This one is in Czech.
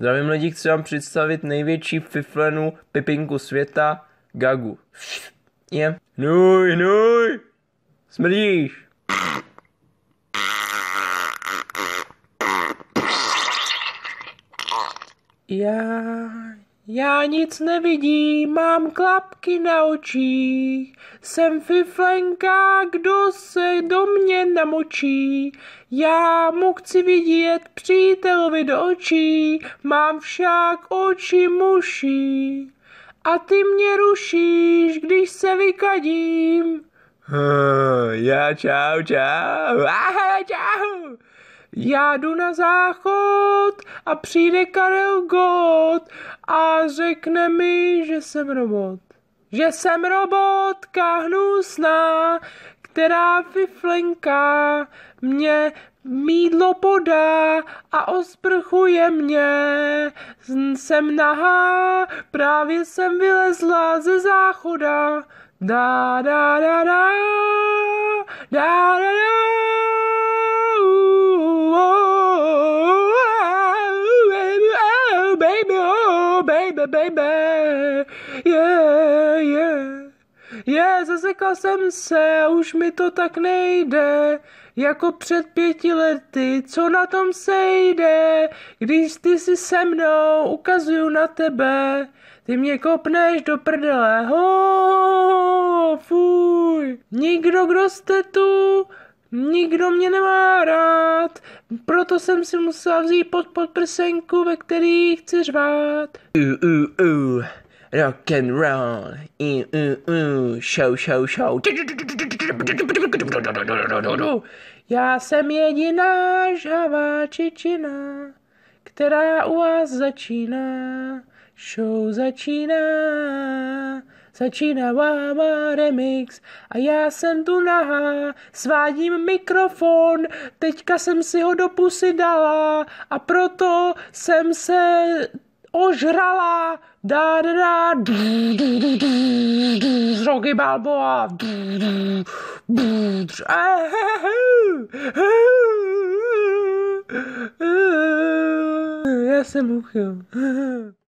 Zdravím lidi, chci vám představit největší fiflenu pipinku světa, Gagu. Je. Nuj, nuj! Smrdíš! Já, já nic nevidím, mám klapky na očích. Jsem fiflenka, kdo se do mě namočí. Já mu chci vidět přítelovi do očí, mám však oči muší. A ty mě rušíš, když se vykadím. Já čau, čau, aha, čau. Já jdu na záchod a přijde Karel Gott a řekne mi, že jsem robot. Že jsem robotka hnusná, která fiflenka mě mídlo podá a osprchuje mě. Jsem nahá, právě jsem vylezla ze záchoda. Da da da da, da da da. Baby, baby, yeah, yeah. Je, zasekla jsem se, už mi to tak nejde, jako před pěti lety, co na tom sejde, když ty si se mnou, ukazuju na tebe, ty mě kopneš do prdele, ho, fuj, nikdo, kdo jste tu, Nikdo mě nemá rád, proto jsem si musela vzít pod podprsenku, ve který chci řvát. Uh, uh, uh, rock and roll, uh, uh, uh, show, show, show. Já jsem jediná žhavá čičina, která u vás začíná, show začíná. Začíná Váma remix a já jsem tu nahá, svádím mikrofon, teďka jsem si ho do pusy dala a proto jsem se ožrala. Da, da, da, du, du, du, du, du, z Rocky Balboa. Du, du, du, du, já jsem uchyl.